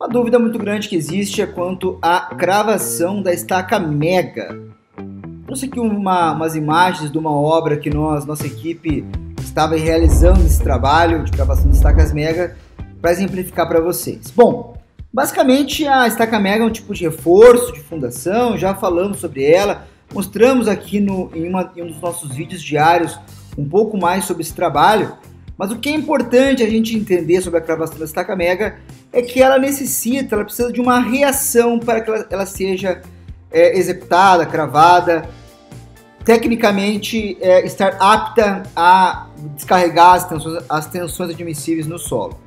Uma dúvida muito grande que existe é quanto à cravação da estaca mega. Trouxe aqui uma, umas imagens de uma obra que nós, nossa equipe, estava realizando esse trabalho de cravação de estacas mega para exemplificar para vocês. Bom, basicamente a estaca mega é um tipo de reforço de fundação, já falamos sobre ela, mostramos aqui no, em, uma, em um dos nossos vídeos diários um pouco mais sobre esse trabalho, mas o que é importante a gente entender sobre a cravação da estaca mega é que ela necessita, ela precisa de uma reação para que ela, ela seja é, executada, cravada, tecnicamente é, estar apta a descarregar as tensões, as tensões admissíveis no solo.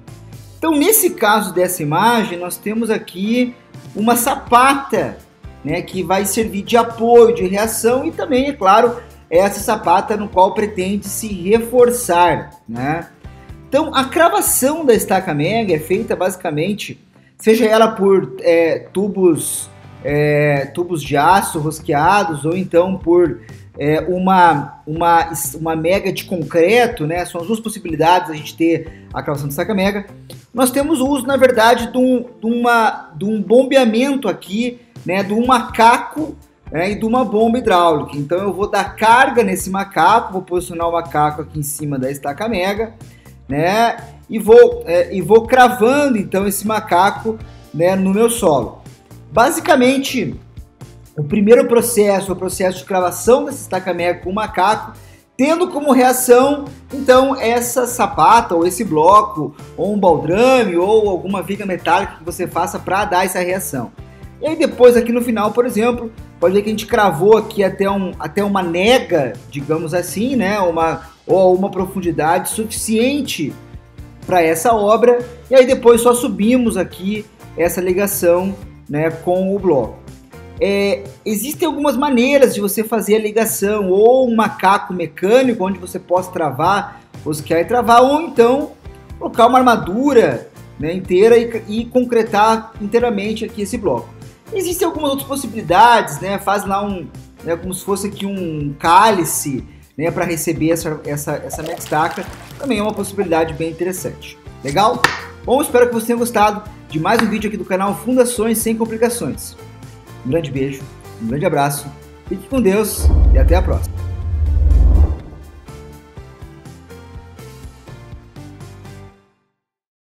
Então, nesse caso dessa imagem, nós temos aqui uma sapata, né, que vai servir de apoio, de reação e também, é claro, essa sapata no qual pretende se reforçar, né? Então, a cravação da estaca mega é feita basicamente, seja ela por é, tubos, é, tubos de aço rosqueados ou então por é, uma, uma, uma mega de concreto, né? São as duas possibilidades a gente ter a cravação de estaca mega. Nós temos o uso, na verdade, de um, de uma, de um bombeamento aqui, né? De um macaco né, e de uma bomba hidráulica. Então eu vou dar carga nesse macaco, vou posicionar o macaco aqui em cima da estaca mega né? E vou, é, e vou cravando então esse macaco né, no meu solo. Basicamente, o primeiro processo, o processo de cravação dessa estaca mega com o macaco, tendo como reação então essa sapata ou esse bloco ou um baldrame ou alguma viga metálica que você faça para dar essa reação. E aí depois aqui no final, por exemplo, pode ver que a gente cravou aqui até, um, até uma nega, digamos assim, né? Uma, ou uma profundidade suficiente para essa obra, e aí depois só subimos aqui essa ligação né, com o bloco. É, existem algumas maneiras de você fazer a ligação, ou um macaco mecânico, onde você possa travar, rosquear e travar, ou então colocar uma armadura né, inteira e, e, concretar inteiramente aqui esse bloco. Existem algumas outras possibilidades, né, faz lá um, né, como se fosse aqui um cálice, né, para receber essa, essa, essa estaca, também é uma possibilidade bem interessante. Legal? Bom, espero que você tenha gostado de mais um vídeo aqui do canal Fundações Sem Complicações. Um grande beijo, um grande abraço, fique com Deus e até a próxima.